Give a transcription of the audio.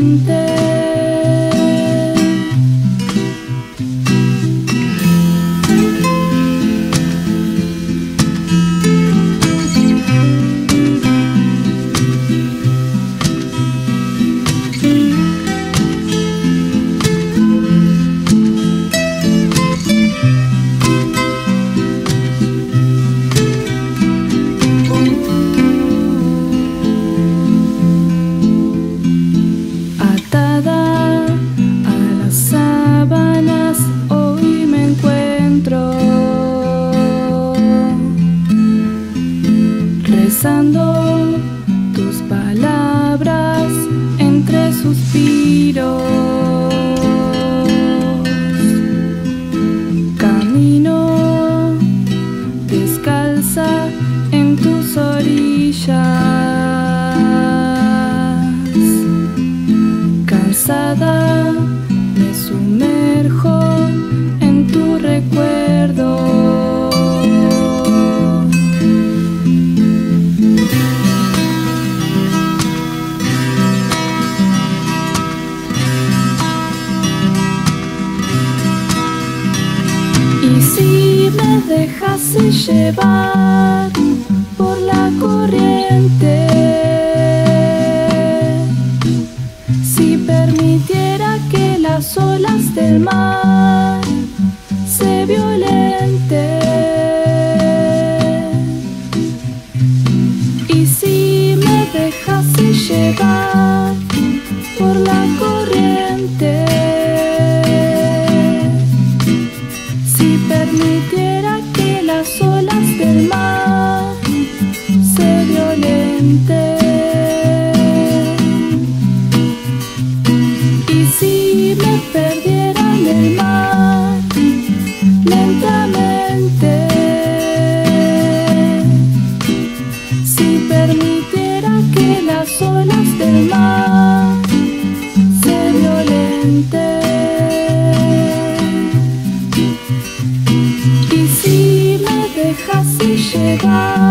frente tus palabras entre suspiros. Camino descalza en tus orillas. Cansada. Si me dejas llevar por la corriente, si permitiera que las olas del mar se violenten, y si me dejas llevar por la corriente, without